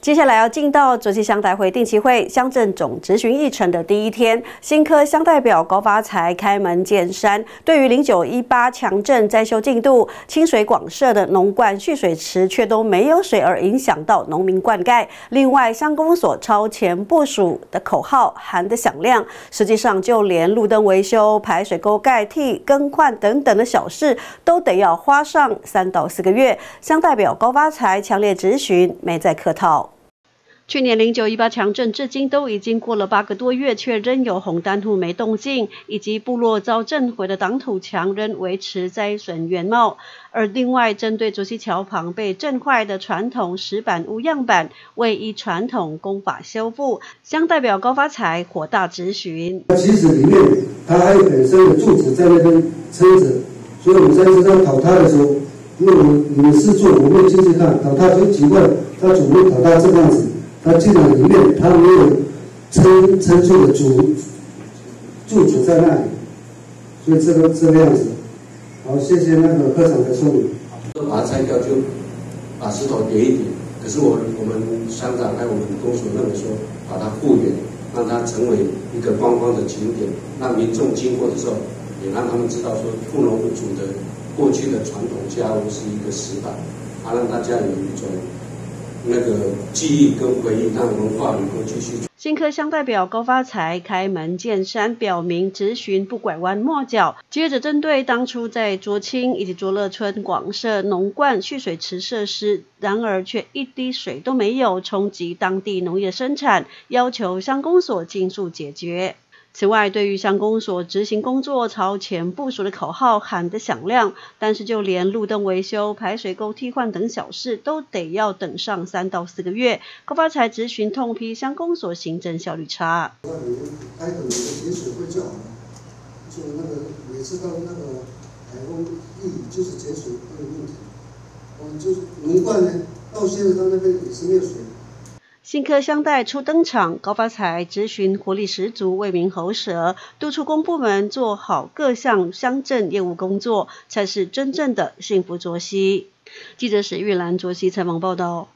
接下来要进到卓溪乡代会定期会乡镇总执行议程的第一天，新科乡代表高发财开门见山，对于零九一八强震灾修进度，清水广设的农灌蓄水池却都没有水，而影响到农民灌溉。另外，乡公所超前部署的口号喊得响亮，实际上就连路灯维修、排水沟盖替、更换等等的小事，都得要花上三到四个月。乡代表高发财强烈质询，没在客套。去年零九一八强震至今都已经过了八个多月，却仍有红丹土没动静，以及部落遭震毁的挡土墙仍维持灾损原貌。而另外，针对竹溪桥旁被震坏的传统石板屋样板，为依传统工法修复，乡代表高发财火大质询。其实里面它还有本身的柱子在那边撑着，所以我们在这张倒塌的时候，因为我们你们是做，我们进去看倒塌就奇怪，它怎么会倒塌这个样子？它进来里面，它没有撑撑住的柱柱子在那里，所以这个这个样子。好，谢谢那个科长的说明。把它拆掉，就把石头叠一叠。可是我们我们乡长还有我们公所认为说，把它复原，让它成为一个观光的景点，让民众经过的时候，也让他们知道说，富农族的过去的传统家屋是一个石板，它，让大家有一种。那个记忆跟回忆，让文化能够继续。新科乡代表高发财开门见山表明，质询不拐弯抹角。接着针对当初在卓清以及卓乐村广设农灌蓄水池设施，然而却一滴水都没有，冲击当地农业生产，要求乡公所尽速解决。此外，对于乡公所执行工作超前部署的口号喊得响亮，但是就连路灯维修、排水沟替换等小事，都得要等上三到四个月。高发财执询痛批乡公所行政效率差。那你开等的节水会就好了，就那个每次到那个台风一雨就是节水会有问题。嗯，就是农灌呢，到现在他那边也是没有水。新科相待初登场，高发财执询活力十足，为民喉舌，督促公部门做好各项乡镇业务工作，才是真正的幸福卓西。记者史玉兰卓西采访报道。